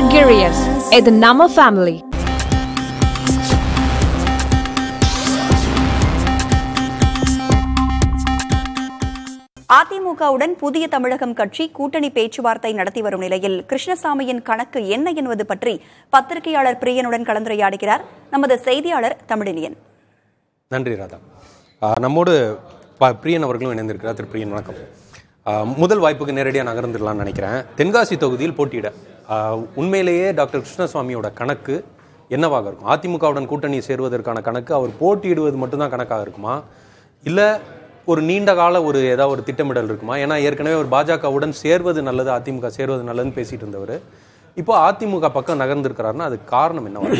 Girius இது நம்ம family அதிமுகவுடன் புதிய தமிழகம் கட்சி கூட்டணி பேச்சுவார்த்தை நடத்தி வரும் நிலையில் கிருஷ்ணசாமியின் கணக்கு என்ன என்பது பற்றி பத்திரிகையாளர் பிரியனுடன் கலந்துரையாடுகிறார் நமது செய்தியாளர் தமிழினியன். நன்றி ராதா. ஆஹ் நம்மோடு பிரியன் அவர்களும் இணைந்திருக்கிறார். திரு பிரியன் வணக்கம். முதல் வாய்ப்புக்கு நேரடியாக நகர்ந்துடலாம்னு நினைக்கிறேன். தென்காசி தொகுதியில் போட்டியிட உண்மையிலேயே டாக்டர் கிருஷ்ணசுவாமியோட கணக்கு என்னவாக இருக்கும்? அதிமுகவுடன் கூட்டணி சேருவதற்கான கணக்கு அவர் போட்டியிடுவது மட்டும்தான் கணக்காக இருக்குமா? இல்லை ஒரு நீண்ட கால ஒரு ஏதாவது ஒரு திட்டமிடல் இருக்குமா? ஏன்னா ஏற்கனவே ஒரு பாஜகவுடன் சேர்வது நல்லது அதிமுக சேர்வது நல்லதுன்னு பேசிகிட்டு இருந்தவர். இப்போ அதிமுக பக்கம் நகர்ந்திருக்கிறாருன்னா அதுக்கு காரணம் என்னவா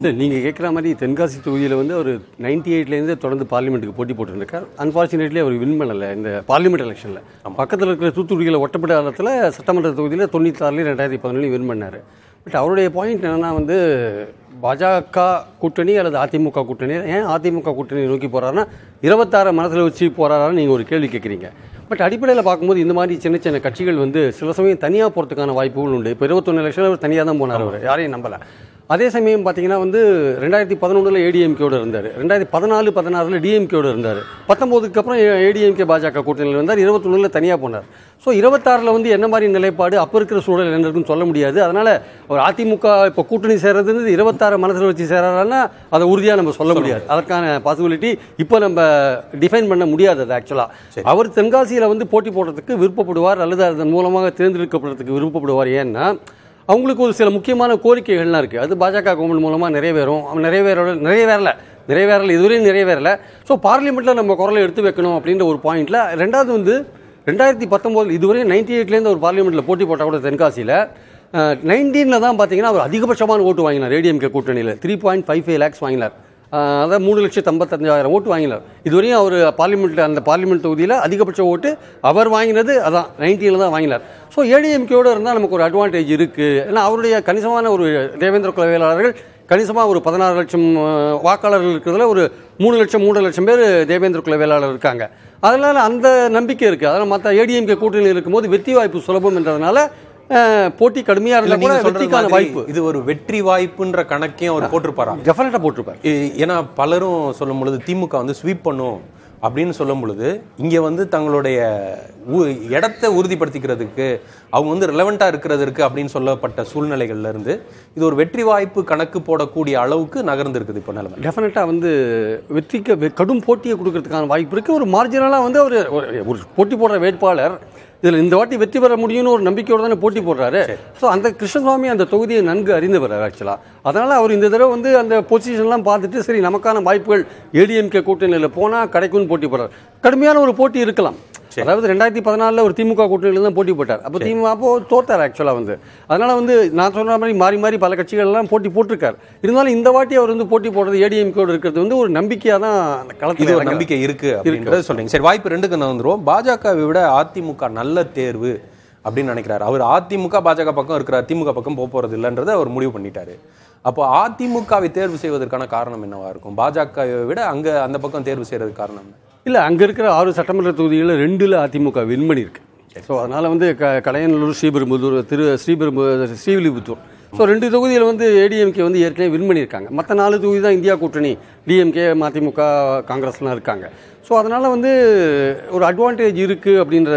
இல்லை நீங்கள் கேட்குற மாதிரி தென்காசி தொகுதியில் வந்து அவர் நைன்டி எயிட்லேருந்து தொடர்ந்து பார்லிமெண்ட்டுக்கு போட்டி போட்டுருக்கார் அன்ஃபார்ச்சுனேட்லி அவர் வின் பண்ணலை இந்த பார்லிமெண்ட் எலெக்ஷனில் பக்கத்தில் இருக்கிற தூத்துக்குடியில் ஒட்டப்பட்ட காலத்தில் சட்டமன்ற தொகுதியில் தொண்ணூத்தாறுலேயும் ரெண்டாயிரத்தி பதினொன்று வின் பண்ணார். பட் அவருடைய பாயிண்ட் என்னென்னா வந்து பாஜக கூட்டணி அல்லது அதிமுக கூட்டணி ஏன் அதிமுக கூட்டணி நோக்கி போகிறாருன்னா இருபத்தாறு மனசில் வச்சு போகிறாரான்னு நீங்கள் ஒரு கேள்வி கேட்குறீங்க பட் அடிப்படையில் பார்க்கும்போது இந்த மாதிரி சின்ன சின்ன கட்சிகள் வந்து சில சமயம் தனியாக போகிறதுக்கான வாய்ப்புகள் உண்டு. இப்போ இருபத்தொன்று லட்சம் அவர் தனியாக தான் போனார் அவர். யாரையும் நம்பலை. அதே சமயம் பார்த்தீங்கன்னா வந்து ரெண்டாயிரத்தி பதினொன்றில் ஏடிஎம்கேயோட இருந்தார். ரெண்டாயிரத்தி பதினாலு பதினாறில் டிஎம்கேயோட இருந்தார். பத்தொம்போதுக்கு அப்புறம் ஏடிஎம்கே பாஜக கூட்டணியில் இருந்தார் இருபத்தொன்னில் தனியாக போனார். ஸோ இருபத்தாறில் வந்து என்ன மாதிரி நிலைப்பாடு அப்போ இருக்கிற சூழல் என்ன இருக்குன்னு சொல்ல முடியாது. அதனால் ஒரு அதிமுக இப்போ கூட்டணி சேர்றதுன்னு இருபத்தாறு மனசில் வச்சு சேரானா அதை உறுதியாக நம்ம சொல்ல முடியாது. அதற்கான பாசிபிலிட்டி இப்போ நம்ம டிஃபைன் பண்ண முடியாது அது ஆக்சுவலாக அவர் தென்காசியில் வந்து போட்டி போடுறதுக்கு விருப்பப்படுவார் அல்லது அதன் மூலமாக தேர்ந்தெடுக்கப்படுறதுக்கு விருப்பப்படுவார். ஏன்னா அவங்களுக்கு ஒரு சில முக்கியமான கோரிக்கைகள்லாம் இருக்குது அது பாஜக கவர்மெண்ட் மூலமாக நிறைவேறும். அவன் நிறைவேற நிறைவேறல. நிறைவேறல இதுவரையும் நிறைவேறல. ஸோ பார்லிமெண்ட்டில் நம்ம குரலை எடுத்து வைக்கணும் அப்படின்ற ஒரு பாயிண்ட்டில் ரெண்டாவது வந்து ரெண்டாயிரத்தி பத்தொம்போது இதுவரையும் நைன்டி எயிட்லேருந்து ஒரு பார்லிமெண்ட்டில் போட்டி போட்டால் கூட தென்காசியில் நைன்டீனில் தான் பார்த்தீங்கன்னா அவர் அதிகபட்சமான ஓட்டு வாங்கினார் ஏடிஎம்கே கூட்டணியில். Three point five five lakhs வாங்கினார். அதாவது அதான் மூணு லட்சத்து ஐம்பத்தஞ்சாயிரம் ஓட்டு வாங்கினார். இதுவரையும் அவர் பார்லிமெண்ட் அந்த பார்லிமெண்ட் தொகுதியில் அதிகபட்ச ஓட்டு அவர் வாங்கினது அதான் நைன்டீனில் தான் வாங்கினார். ஸோ ஏடிஎம்கேயோடு இருந்தால் நமக்கு ஒரு அட்வான்டேஜ் இருக்குது ஏன்னா அவருடைய கணிசமான ஒரு தேவேந்திர குல வேளாளர்கள் கணிசமாக ஒரு பதினாறு லட்சம் வாக்காளர்கள் இருக்கிறதுல ஒரு மூணு லட்சம் மூன்று லட்சம் பேர் தேவேந்திர குல வேளாளர் இருக்காங்க. அதனால் அந்த நம்பிக்கை இருக்குது அதனால் மற்ற ஏடிஎம்கே கூட்டணியில் இருக்கும்போது வெற்றி வாய்ப்பு சுலபம் என்றதுனால போட்டி இருந்தால் நீங்க கூட வெற்றிக்கான வாய்ப்பு. இது ஒரு வெற்றி வாய்ப்புன்ற கணக்கையும் அவர் போட்டிருப்பாரா? டெஃபினட்டாக போட்டிருப்பார். ஏன்னா பலரும் சொல்லும் பொழுது திமுக வந்து ஸ்வீப் பண்ணும் அப்படின்னு சொல்லும் பொழுது இங்க வந்து தங்களுடைய இடத்தை உறுதிப்படுத்திக்கிறதுக்கு அவங்க வந்து ரிலவெண்டா இருக்கிறதுக்கு அப்படின்னு சொல்லப்பட்ட சூழ்நிலைகள்ல இருந்து இது ஒரு வெற்றி வாய்ப்பு கணக்கு போடக்கூடிய அளவுக்கு நகர்ந்திருக்குது இப்போ நிலைமை. டெஃபினட்டாக வந்து வெற்றிக்கு கடும் போட்டியை கொடுக்கறதுக்கான வாய்ப்பு இருக்குது ஒரு மார்ஜினலாக வந்து அவர் ஒரு- ஒரு போட்டி போடுற வேட்பாளர் இதில் இந்த வாட்டி வெற்றி பெற முடியும்னு ஒரு நம்பிக்கையோடு தானே போட்டி போடுறாரு. ஸோ அந்த கிருஷ்ணசுவாமி அந்த தொகுதியை நன்கு அறிந்தவர் ஆக்சுவலாக அதனால் அவர் இந்த தடவை வந்து அந்த பொசிஷன்லாம் பார்த்துட்டு சரி நமக்கான வாய்ப்புகள் ஏடிஎம்கே கூட்டணியில் போனால் கிடைக்கும்னு போட்டி போடுறார். கடுமையான ஒரு போட்டி இருக்கலாம். அதாவது ரெண்டாயிரத்தி பதினாலில் ஒரு திமுக கூட்டணியில் தான் போட்டி போட்டார். அப்போ திமுக அப்போ தோத்தார் ஆக்சுவலாக வந்து. அதனால வந்து நான் சொன்ன மாதிரி மாறி மாறி பல கட்சிகள் எல்லாம் போட்டி போட்டிருக்காரு. இருந்தாலும் இந்த வாட்டி அவர் வந்து போட்டி போடுறது ஏடிஎம்கேடு இருக்கிறது வந்து ஒரு நம்பிக்கையாக தான் களத்தில் ஒரு. நம்பிக்கை இருக்கு அப்படின்றத சொல்றீங்க. சரி வாய்ப்பு ரெண்டுக்கு நான் வந்துருவோம். பாஜகவை விட அதிமுக நல்ல தேர்வு அப்படின்னு நினைக்கிறாரு. அவர் அதிமுக பாஜக பக்கம் இருக்கிறார் திமுக பக்கம் போக போறது இல்லைன்றதை அவர் முடிவு பண்ணிட்டாரு. அப்போ அதிமுகவை தேர்வு செய்வதற்கான காரணம் என்னவா இருக்கும்? பாஜகவை விட அங்க அந்த பக்கம் தேர்வு செய்யறதுக்கு காரணம் என்ன? இல்லை அங்கே இருக்கிற ஆறு சட்டமன்ற தொகுதிகளில் ரெண்டில் அதிமுக வின் பண்ணியிருக்கு ஸோ அதனால் வந்து க கடையநல்லூர் ஸ்ரீபெரும்புதூர் திரு ஸ்ரீபெரும்பு ஸ்ரீவில்லிபுத்தூர். ஸோ ரெண்டு தொகுதியில் வந்து ஏடிஎம்கே வந்து ஏற்கனவே வின் பண்ணியிருக்காங்க. மற்ற நாலு தொகுதி தான் இந்தியா கூட்டணி டிஎம்கே மதிமுக காங்கிரஸ்லாம் இருக்காங்க. ஸோ அதனால் வந்து ஒரு அட்வான்டேஜ் இருக்குது அப்படின்ற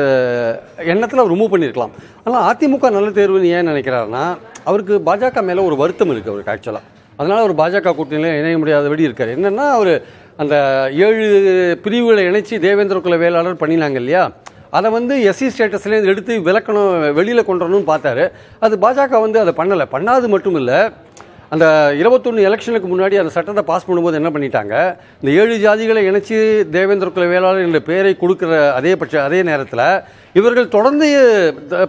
எண்ணத்தில் அவர் ரிமூவ் பண்ணியிருக்கலாம் ஆனால் அதிமுக நல்ல தேர்வுன்னு ஏன் நினைக்கிறாருன்னா அவருக்கு பாஜக மேலே ஒரு வருத்தம் இருக்குது அவருக்கு ஆக்சுவலாக அதனால் அவர் பாஜக கூட்டணியில் இணைய முடியாதபடி இருக்கார். என்னென்னா அவர் அந்த ஏழு பிரிவுகளை இணைச்சி தேவேந்திர குல வேளாளர் பண்ணினாங்க இல்லையா? அதை வந்து எஸ்சி ஸ்டேட்டஸ்லேருந்து எடுத்து விளக்கணும் வெளியில் கொண்டு வரணும்னு பார்த்தாரு. அது பாஜக வந்து அதை பண்ணலை. பண்ணாது மட்டும் இல்லை அந்த இருபத்தொன்று எலெக்ஷனுக்கு முன்னாடி அந்த சட்டத்தை பாஸ் பண்ணும்போது என்ன பண்ணிட்டாங்க? இந்த ஏழு ஜாதிகளை இணைச்சி தேவேந்திர குல வேளாளர் என்ற பெயரை கொடுக்குற அதே பட்ச அதே நேரத்தில் இவர்கள் தொடர்ந்து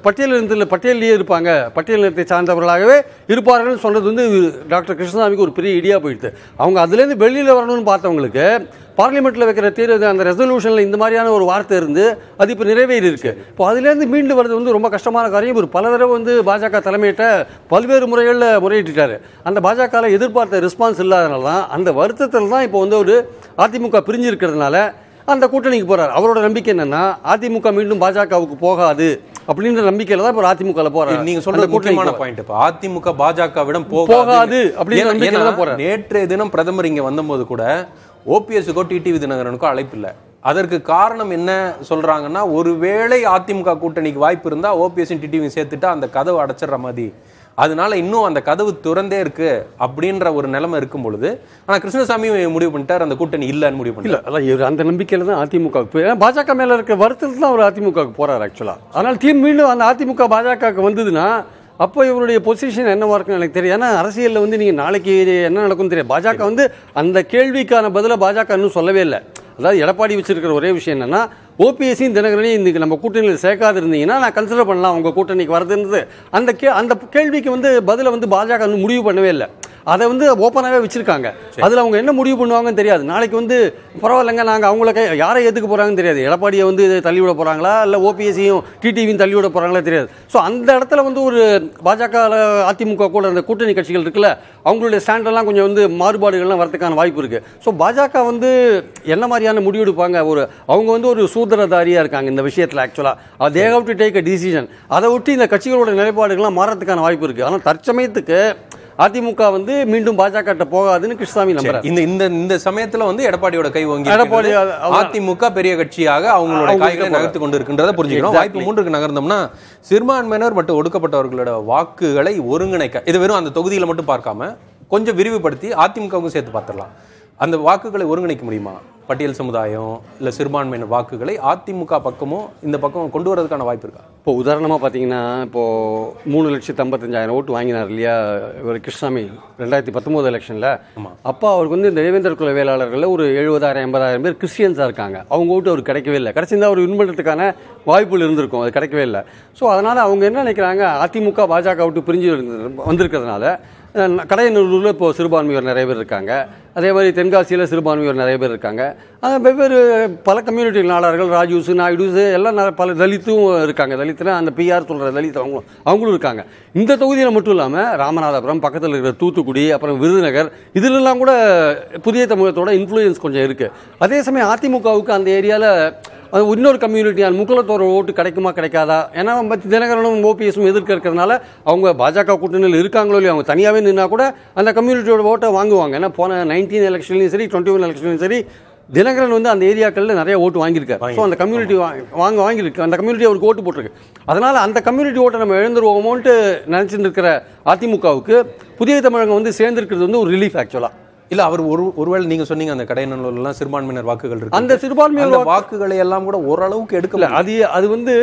பட்டியலில் பட்டியல் பட்டியலிலேயே இருப்பாங்க. பட்டியல் இனத்தை சார்ந்தவர்களாகவே இருப்பார்கள் சொன்னது வந்து டாக்டர் கிருஷ்ணசாமிக்கு ஒரு பெரிய இடியா போயிடுது. அவங்க அதுலேருந்து வெளியில் வரணும்னு பார்த்தவங்களுக்கு பார்லிமெண்ட்டில் வைக்கிற தீர்வு அந்த ரெசல்யூஷனில் இந்த மாதிரியான ஒரு வார்த்தை இருந்து அது இப்போ நிறைவேறி இருக்கு. இப்போ அதுலேருந்து மீண்டு வர்றது வந்து ரொம்ப கஷ்டமான காரியம். ஒரு பல தடவை வந்து பாஜக தலைமையிட்ட பல்வேறு முறைகளில் முறையிட்டாரு அந்த பாஜகவில் எதிர்பார்த்த ரெஸ்பான்ஸ் இல்லாதனால தான் அந்த வருத்தத்தில் தான் இப்போ வந்து ஒரு அதிமுக பிரிஞ்சு இருக்கிறதுனால அந்த கூட்டணிக்கு போறாரு. அவரோட நம்பிக்கை என்னன்னா அதிமுக மீண்டும் பாஜகவுக்கு போகாது அப்படின்ற நம்பிக்கையில தான் இப்போ அதிமுக போறாரு. நீங்க கூட்டணிக்கு முக்கியமான பாயிண்ட் இப்ப அதிமுக பாஜகவிடம் போகாது. போறாரு. நேற்றைய தினம் பிரதமர் இங்க வந்தபோது கூட ஓபிஎஸ்க்கோ டிடிவி தினகரனுக்கோ அழைப்பு இல்ல அதற்கு காரணம் என்ன சொல்கிறாங்கன்னா ஒருவேளை அதிமுக கூட்டணிக்கு வாய்ப்பு இருந்தால் ஓபிஎஸ் டிடிவியும் சேர்த்துட்டா அந்த கதவு அடைச்சிடுற மாதிரி. அதனால இன்னும் அந்த கதவு திறந்தே இருக்கு அப்படின்ற ஒரு நிலைமை இருக்கும் பொழுது ஆனா கிருஷ்ணசாமி முடிவு பண்ணிட்டார் அந்த கூட்டணி இல்லைன்னு முடிவு பண்ணல அதான் அந்த நம்பிக்கையில தான் அதிமுக ஏன்னா பாஜக மேல இருக்க வருத்தத்தில் தான் அவர் அதிமுகவுக்கு போறாரு ஆக்சுவலா அதனால தீ மீண்டும் அந்த அதிமுக பாஜகவுக்கு வந்ததுன்னா அப்போ இவருடைய பொசிஷன் என்னவா இருக்குன்னு எனக்கு தெரியும் ஏன்னா அரசியலில் வந்து நீங்கள் நாளைக்கு என்ன நடக்கும்னு தெரியும் பாஜக வந்து அந்த கேள்விக்கான பதிலை பாஜக இன்னும் சொல்லவே இல்லை. அதாவது எடப்பாடி வச்சிருக்கிற ஒரே விஷயம் என்னன்னா ஓபிஎஸ்சியும் தினகரனையும் இன்னைக்கு நம்ம கூட்டணியில் சேர்க்காது இருந்தீங்கன்னா நான் கன்சிடர் பண்ணலாம் உங்க கூட்டணிக்கு வருதுன்றது. அந்த கே அந்த கேள்விக்கு வந்து பதிலை வந்து பாஜக இன்னும் முடிவு பண்ணவே இல்லை. அதை வந்து ஓப்பனாகவே வச்சிருக்காங்க. அதில் அவங்க என்ன முடிவு பண்ணுவாங்கன்னு தெரியாது. நாளைக்கு வந்து பரவாயில்லைங்க நாங்கள் அவங்கள கை யாரை ஏற்றுக்க போகிறாங்கன்னு தெரியாது. எடப்பாடியை வந்து இதை தள்ளி விட போகிறாங்களா இல்லை ஓபிஎஸ்சியும் டிடிவியும் தள்ளி விட போகிறாங்களா தெரியாது. ஸோ அந்த இடத்துல வந்து ஒரு பாஜக அதிமுக கூட அந்த கூட்டணி கட்சிகள் இருக்குல்ல அவங்களுடைய ஸ்டாண்டெல்லாம் கொஞ்சம் வந்து மாறுபாடுகள்லாம் வரதுக்கான வாய்ப்பு இருக்குது ஸோ பாஜக வந்து என்ன மாதிரியான முடிவு எடுப்பாங்க ஒரு அவங்க வந்து ஒரு சூத்திரதாரியாக இருக்காங்க இந்த விஷயத்தில் ஆக்சுவலாக they have to take a decision அதை விட்டு இந்த கட்சிகளோட நிலைப்பாடுகள்லாம் மாறதுக்கான வாய்ப்பு இருக்குது ஆனால் தற்சமயத்துக்கு அதிமுக வந்து மீண்டும் பாஜக போகாதுன்னு கிருஷ்ணசாமி நம்புறாரு. இந்த இந்த இந்த சமயத்துல வந்து எடப்பாடியோட கை வாங்கி எடப்பாடி அது-. அதிமுக பெரிய கட்சியாக அவங்களோட அவங்க காய்களை நகர்த்து கொண்டு இருக்கின்றத புரிஞ்சுக்கணும். வாய்ப்பு மூன்றுக்கு நகர்ந்தோம்னா சிறுபான்மையினர் மற்றும் ஒடுக்கப்பட்டவர்களோட வாக்குகளை ஒருங்கிணைக்க இது வெறும் அந்த தொகுதியில மட்டும் பார்க்காம கொஞ்சம் விரிவுபடுத்தி அதிமுகவுக்கும் சேர்த்து பார்த்துடலாம். அந்த வாக்குகளை ஒருங்கிணைக்க முடியுமா? பட்டியல் சமுதாயம் இல்ல சிறுபான்மையினர் வாக்குகளை அதிமுக பக்கமும் இந்த பக்கம் கொண்டு வரதுக்கான வாய்ப்பு இருக்கா? இப்போ உதாரணமாக பார்த்தீங்கன்னா இப்போ மூணு லட்சத்து ஐம்பத்தஞ்சாயிரம் ஓட்டு வாங்கினார் இல்லையா இவர் கிருஷ்ணசாமி ரெண்டாயிரத்தி பத்தொம்போது எலெக்ஷனில் அப்போ அவருக்கு வந்து இந்த தேவேந்தர் குல வேளாளர்களில் ஒரு எழுபதாயிரம் எண்பதாயிரம் பேர் கிறிஸ்டியன்ஸாக இருக்காங்க. அவங்க ஓட்டு அவருக்கு கிடைக்கவே இல்லை. கிடைச்சிருந்தா அவர் வின் பண்ணுறதுக்கான வாய்ப்புகள் இருந்திருக்கும் அது கிடைக்கவே இல்லை. ஸோ அதனால் அவங்க என்ன நினைக்கிறாங்க அதிமுக பாஜக விட்டு பிரிஞ்சு வந்திருக்கிறதுனால அஹ், கடையனூரில் இப்போ சிறுபான்மையோர் நிறைய பேர் இருக்காங்க. அதே மாதிரி தென்காசியில் சிறுபான்மையோர் நிறைய பேர் இருக்காங்க. வெவ்வேறு பல கம்யூனிட்டி நாடார்கள் ராஜூஸ் நாயுடுஸ் எல்லாம் பல தலித்தும் இருக்காங்க. தலித்துனா அந்த பிஆர் சொல்கிற தலித் அவங்க அவங்களும் இருக்காங்க. இந்த தொகுதியில் மட்டும் இல்லாமல் ராமநாதபுரம் பக்கத்தில் இருக்கிற தூத்துக்குடி அப்புறம் விருதுநகர் இதிலெல்லாம் கூட புதிய தமிழகத்தோட இன்ஃப்ளூயன்ஸ் கொஞ்சம் இருக்குது அதே சமயம் அதிமுகவுக்கு அந்த ஏரியாவில் அது இன்னொரு கம்யூனிட்டியான முக்குலத்தோர ஓட்டு கிடைக்குமா கிடைக்காதா? ஏன்னா மத்த தினகரனும் ஓபிஎஸும் எதிர்க்க இருக்கிறதுனால அவங்க பாஜக கூட்டணியில் இருக்காங்களோ இல்லையோ அவங்க தனியாகவே நின்னா கூட அந்த கம்யூனிட்டியோட ஓட்டை வாங்குவாங்க. ஏன்னா போன நைன்டீன் எலெக்ஷன்லையும் சரி டுவெண்ட்டி ஒன் எலெக்ஷன்லையும் சரி தினகரன் வந்து அந்த ஏரியாக்களில் நிறைய ஓட்டு வாங்கியிருக்காரு. ஸோ அந்த கம்யூனிட்டி வாங்க வாங்கியிருக்கு. அந்த கம்யூனிட்டி அவருக்கு ஓட்டு போட்டிருக்கு. அதனால் அந்த கம்யூனிட்டி ஓட்டை நம்ம எழுந்துருவோமோன்ட்டு நினச்சிட்டு இருக்கிற அதிமுகவுக்கு புதிய தமிழகம் வந்து சேர்ந்துருக்கிறது வந்து ஒரு ரிலீஃப் ஆக்சுவலாக இல்ல அவர் ஒரு ஒருவேளை நீங்க சொன்னீங்க அந்த கடையநல்லூர்ல எல்லாம் சிறுபான்மையினர் வாக்குகள் இருக்கு. அந்த வாக்கு- வாக்குகளை எல்லாம் கூட ஓரளவுக்கு எடுக்க இல்ல முடியும். அது அது வந்து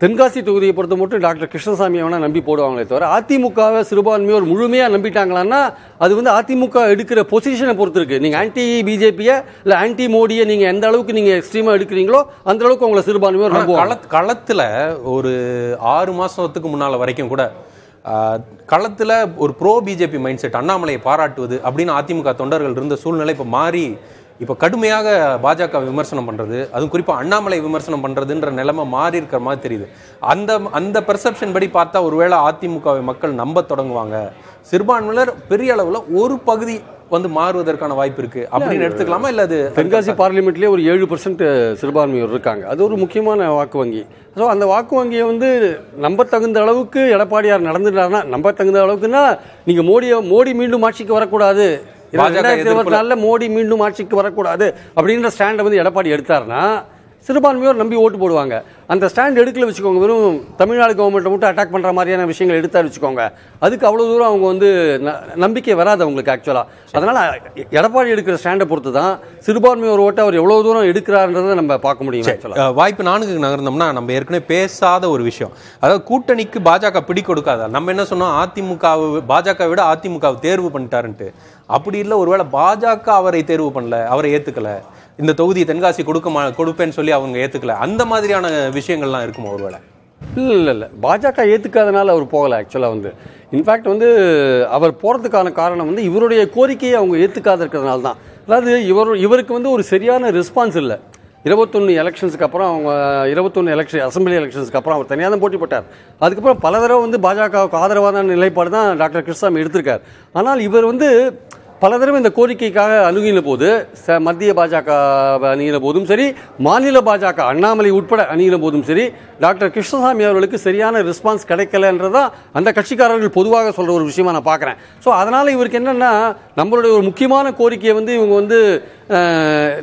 தென்காசி தொகுதியை பொறுத்த மட்டும் டாக்டர் கிருஷ்ணசாமி வேணா நம்பி போடுவாங்களே தவிர அதிமுகவை சிறுபான்மையோர் முழுமையா நம்பிட்டாங்களான்னா அது வந்து அதிமுக எடுக்கிற பொசிஷனை பொறுத்து இருக்கு நீங்க ஆன்டி பிஜேபியை இல்ல ஆன்டி மோடியை நீங்க எந்த அளவுக்கு நீங்க எக்ஸ்ட்ரீமா எடுக்கிறீங்களோ அந்த அளவுக்கு உங்களை சிறுபான்மையோர் நம்புவாங்க. களத்- களத்துல ஒரு ஆறு மாசத்துக்கு முன்னால வரைக்கும் கூட களத்தில் ஒரு ப்ரோ பிஜேபி மைண்ட் செட் அண்ணாமலையை பாராட்டுவது அப்படின்னு அதிமுக தொண்டர்கள் இருந்த சூழ்நிலை இப்போ மாறி இப்போ கடுமையாக பாஜக விமர்சனம் பண்ணுறது அதுவும் குறிப்பாக அண்ணாமலை விமர்சனம் பண்ணுறதுன்ற நிலைமை மாறி இருக்கிற மாதிரி தெரியுது. அந்த அந்த பெர்செப்ஷன் படி பார்த்தா ஒருவேளை அதிமுகவை மக்கள் நம்ப தொடங்குவாங்க. சிறுபான்மையினர் பெரிய அளவில் ஒரு பகுதி வந்து மாறுவதற்கான வாய்ப்பு இருக்கு அப்படின்னு எடுத்துக்கலாமா? இல்ல அது தென்காசி பார்லிமெண்ட்லேயே ஒரு ஏழு பர்சன்ட் சிறுபான்மையோர் இருக்காங்க. அது ஒரு முக்கியமான வாக்கு வங்கி. ஸோ அந்த வாக்கு வங்கியை வந்து நம்ப தகுந்த அளவுக்கு எடப்பாடியார் நடந்துட்டாருன்னா நம்ப தகுந்த அளவுக்குன்னா நீங்க மோடியை மோடி மீண்டும் ஆட்சிக்கு வரக்கூடாது. ரெண்டாயிரத்தி இருபத்தி நாலில் மோடி மீண்டும் ஆட்சிக்கு வரக்கூடாது அப்படின்ற ஸ்டாண்டை வந்து எடப்பாடி எடுத்தாருன்னா சிறுபான்மையோர் நம்பி ஓட்டு போடுவாங்க. அந்த ஸ்டாண்ட் எடுக்கல வச்சுக்கோங்க. வெறும் தமிழ்நாடு கவர்மெண்ட்டை மட்டும் அட்டாக் பண்ணுற மாதிரியான விஷயங்கள் எடுத்தா வச்சுக்கோங்க. அதுக்கு அவ்வளோ தூரம் அவங்க வந்து நம்பிக்கை வராது அவங்களுக்கு ஆக்சுவலாக அதனால் எடப்பாடி எடுக்கிற ஸ்டாண்டை பொறுத்து தான் சிறுபான்மையோர் ஓட்டை அவர் எவ்வளோ தூரம் எடுக்கிறாருன்றதை நம்ம பார்க்க முடியும் வாய்ப்பு நான்குக்கு நகர்ந்தோம்னா நம்ம ஏற்கனவே பேசாத ஒரு விஷயம். அதாவது கூட்டணிக்கு பாஜக பிடி கொடுக்காதா நம்ம என்ன சொன்னோம்? அதிமுக பாஜக விட அதிமுக தேர்வு பண்ணிட்டாருன்ட்டு. அப்படி இல்லை ஒருவேளை பாஜக அவரை தேர்வு பண்ணல அவரை ஏத்துக்கல. இந்த தொகுதி தென்காசி கொடுக்க மா- கொடுப்பேன்னு சொல்லி அவங்க ஏற்றுக்கல அந்த மாதிரியான விஷயங்கள்லாம் இருக்குமா ஒருவேளை? இல்லை இல்லை இல்லை பாஜக ஏற்றுக்காதனால அவர் போகலை ஆக்சுவலாக வந்து. இன்ஃபேக்ட் வந்து அவர் போகிறதுக்கான காரணம் வந்து இவருடைய கோரிக்கையை அவங்க ஏற்றுக்காத இருக்கிறதுனால தான். அதாவது இவர் இவருக்கு வந்து ஒரு சரியான ரெஸ்பான்ஸ் இல்லை. இருபத்தொன்று எலெக்ஷன்ஸுக்கு அப்புறம் அவங்க இருபத்தொன்று எலெக்ஷன் அசம்பிளி எலெக்ஷன்ஸ்க்கு அப்புறம் அவர் தனியாக தான் போட்டி போட்டார். அதுக்கப்புறம் பல தடவை வந்து பாஜகவுக்கு ஆதரவான நிலைப்பாடு தான் டாக்டர் கிருஷ்ணசாமி எடுத்திருக்கார். ஆனால் இவர் வந்து பல தடவை இந்த கோரிக்கைக்காக அணுகின போது ச- மத்திய பாஜக அணுகின போதும் சரி மாநில பாஜக அண்ணாமலை உட்பட அணுகின போதும் சரி டாக்டர் கிருஷ்ணசாமி அவர்களுக்கு சரியான ரெஸ்பான்ஸ் கிடைக்கலன்றதான் அந்த கட்சிக்காரர்கள் பொதுவாக சொல்கிற ஒரு விஷயமா நான் பார்க்குறேன். ஸோ அதனால் இவருக்கு என்னென்னா நம்மளுடைய ஒரு முக்கியமான கோரிக்கையை வந்து இவங்க வந்து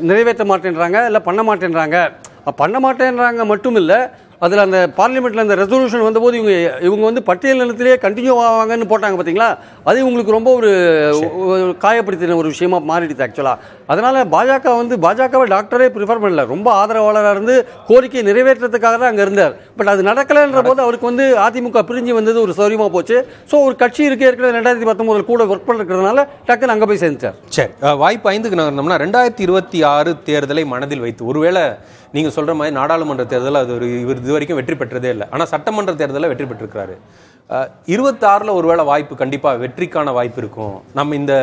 நிறைவேற்ற மாட்டேன்றாங்க இல்லை பண்ண மாட்டேன்றாங்க. பண்ண மாட்டேன்றாங்க மட்டும் இல்லை அதில் அந்த பார்லிமெண்ட்டில் அந்த ரெசல்யூஷன் வந்தபோது இவங்க இவங்க வந்து பட்டியல் நிலத்திலேயே கண்டினியூ ஆவாங்கன்னு போட்டாங்க பார்த்தீங்களா அது இவங்களுக்கு ரொம்ப ஒரு காயப்படுத்தின ஒரு விஷயமா மாறிடுது ஆக்சுவலாக அதனால் பாஜக வந்து பாஜகவை டாக்டரே ப்ரிஃபர் பண்ணல. ரொம்ப ஆதரவாளராக இருந்து கோரிக்கை நிறைவேற்றத்துக்காக தான் அங்கே இருந்தார். பட் அது நடக்கலைன்ற போது அவருக்கு வந்து அதிமுக பிரிஞ்சு வந்தது ஒரு சௌரியமாக போச்சு. ஸோ ஒரு கட்சி இருக்க இருக்கிற ரெண்டாயிரத்தி பத்தொம்போதில் கூட ஒர்க் பண்ணுறதுனால டக்குன்னு அங்கே போய் சேர்ந்துட்டார். சரி வாய்ப்பு ஐந்துக்கு நகர்ந்தோம்னா ரெண்டாயிரத்தி இருபத்தி ஆறு தேர்தலை மனதில் வைத்து ஒருவேளை நீங்க சொல்ற மாதிரி நாடாளுமன்ற தேர்தல் அது ஒரு இவர் இது வரைக்கும் வெற்றி பெற்றதே இல்லை. ஆனா சட்டமன்ற தேர்தலில் வெற்றி பெற்றிருக்கிறாரு. இருபத்தாறுல ஒருவேளை வாய்ப்பு கண்டிப்பா வெற்றிக்கான வாய்ப்பு இருக்கும். நம்ம இந்த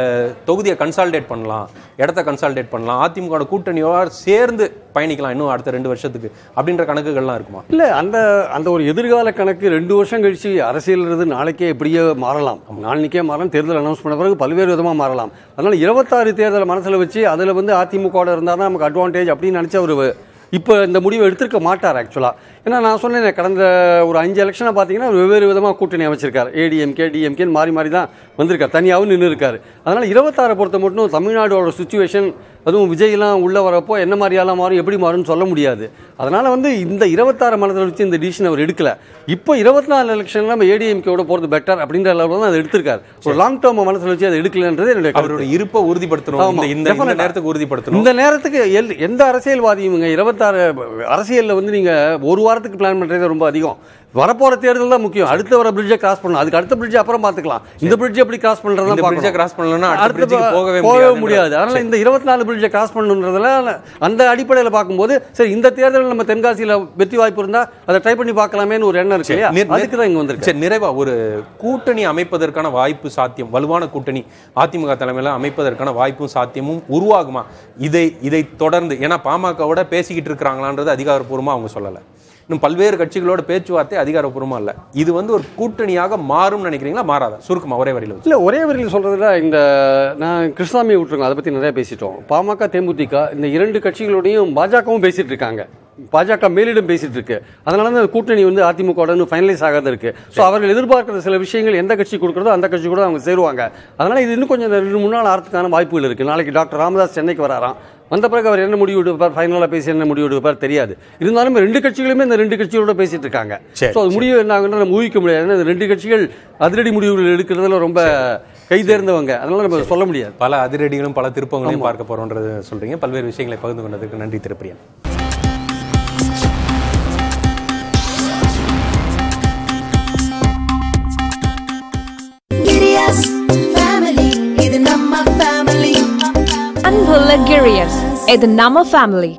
தொகுதியை கன்சால்டேட் பண்ணலாம். இடத்த கன்சால்டேட் பண்ணலாம். அதிமுக கூட்டணியோட சேர்ந்து பயணிக்கலாம் இன்னும் அடுத்த ரெண்டு வருஷத்துக்கு. அப்படின்ற கணக்குகள்லாம் இருக்குமா? இல்லை அந்த அந்த ஒரு எதிர்கால கணக்கு ரெண்டு வருஷம் கழிச்சு அரசியல்ன்றது நாளைக்கே எப்படியோ மாறலாம். நாளைக்கே மாறலாம். தேர்தல் அனௌன்ஸ் பண்ண பிறகு பல்வேறு விதமாக மாறலாம். அதனால இருபத்தாறு தேர்தலை மனசில் வச்சு அதில் வந்து அதிமுக இருந்தால் தான் நமக்கு அட்வான்டேஜ் அப்படின்னு நினச்ச ஒரு இப்போ இந்த முடிவை எடுத்திருக்க மாட்டார் ஆக்சுவலாக ஏன்னா நான் சொன்னேன் கடந்த ஒரு அஞ்சு எலெக்ஷனை பார்த்தீங்கன்னா வெவ்வேறு விதமாக கூட்டணி அமைச்சிருக்கார். ஏடிஎம்கே டிஎம்கேன்னு மாறி மாறி தான் வந்திருக்கார். தனியாகவும் நின்று இருக்காரு அதனால் இருபத்தாறை பொறுத்த மட்டும் தமிழ்நாடோட சுச்சுவேஷன் அதுவும் விஜய்லாம் உள்ளே வரப்போ என்ன மாதிரியெல்லாம் மாறும் எப்படி மாறும்னு சொல்ல முடியாது. அதனால் வந்து இந்த இருபத்தாறு மனதில் வச்சு இந்த டிசிஷன் அவர் எடுக்கல. இப்போ இருபத்தி நாலு எலெக்ஷனில் நம்ம ஏடிஎம்கேவோட போகிறது பெட்டர் அப்படின்ற லெவலில் தான் அதை எடுத்திருக்காரு. ஒரு லாங் டேர்ம் மனசில் வச்சு அதை எடுக்கலன்றது என்னுடைய. அவரோட இருப்பை உறுதிப்படுத்தணும். இந்த-. நேரத்துக்கு உறுதிப்படுத்தணும். இந்த நேரத்துக்கு எல்- எந்த அரசியல்வாதியும் இருபத்தாறு அரசியலில் வந்து நீங்க ஒரு வாரத்துக்கு பிளான் பண்றது ரொம்ப அதிகம். வரப்போற தேர்தல் தான் முக்கியம் அடுத்த வர பிரிட்ஜை கிராஸ் பண்ணணும். அதுக்கு அடுத்த பிரிட்ஜ் அப்புறம் பார்த்துக்கலாம். இந்த பிரிட்ஜ் எப்படி கிராஸ் பண்றதா அ cross பண்ணலன்னா அடுத்த போகவே போகவே முடியாது. அதனால இந்த இருபத்தி நாலு பிரிட்ஜை கிராஸ் பண்ணணுன்றதுல அந்த அடிப்படையில் பார்க்கும்போது சரி இந்த தேர்தலில் நம்ம தென்காசியில வெற்றி வாய்ப்பு இருந்தா அதை ட்ரை பண்ணி பார்க்கலாமேன்னு ஒரு எண்ணம் இருக்கு இல்லையா? அதுக்கு தான் இங்க வந்திருக்கு சரி நிறைவா ஒரு கூட்டணி அமைப்பதற்கான வாய்ப்பு சாத்தியம் வலுவான கூட்டணி அதிமுக தலைமையில அமைப்பதற்கான வாய்ப்பும் சாத்தியமும் உருவாகுமா? இதை இதை தொடர்ந்து ஏன்னா பாமகவோட பேசிக்கிட்டு இருக்கிறாங்களான்றது அதிகாரப்பூர்வமா அவங்க சொல்லல. இன்னும் பல்வேறு கட்சிகளோட பேச்சுவார்த்தை அதிகாரப்பூர்வமா இல்ல. இது வந்து ஒரு கூட்டணியாக மாறும்னு நினைக்கிறீங்களா? மாறாத? சுருக்கமா ஒரே வரியில இல்லை ஒரே வரியில் சொல்கிறதுல இந்த நான் கிருஷ்ணாமி விட்டுருங்க அதை பற்றி நிறைய பேசிட்டோம். பாமக தேமுதிக இந்த இரண்டு கட்சிகளோடையும் பாஜகவும் பேசிட்டு இருக்காங்க. பாஜக மேலிடம் பேசிட்டு இருக்கு. அதனால தான் அந்த கூட்டணி வந்து அதிமுக ஃபைனலைஸ் ஆகாத இருக்கு ஸோ அவர்கள் எதிர்பார்க்கிற சில விஷயங்கள் எந்த கட்சி கொடுக்குறதோ அந்த கட்சி கூட அவங்க சேருவாங்க. அதனால இது இன்னும் கொஞ்சம் ரெண்டு மூணு நாள் ஆறதுக்கான வாய்ப்புகள் இருக்கு. நாளைக்கு டாக்டர் ராமதாஸ் சென்னைக்கு வராராம். வந்த பிறகு அவர் என்ன முடிவு எடுப்பார்? ஃபைனலாக பேசி என்ன முடிவு எடுப்பார் தெரியாது. இருந்தாலும் ரெண்டு கட்சிகளுமே இந்த ரெண்டு கட்சிகளோட பேசிட்டு இருக்காங்க. ஸோ அது முடிவு என்ன ஆகுன்ற நம்ம ஊகிக்க முடியாது. ஏன்னா இந்த ரெண்டு கட்சிகள் அதிரடி முடிவுகள் எடுக்கிறதுல ரொம்ப கை தேர்ந்தவங்க. அதனால நம்ம சொல்ல முடியாது. பல அதிரடிகளும் பல திருப்பங்களையும் பார்க்க போறோம்ன்றது சொல்றீங்க. பல்வேறு விஷயங்களை பகிர்ந்து கொண்டதுக்கு நன்றி Thirupriyan Pelagarians at the Nama family.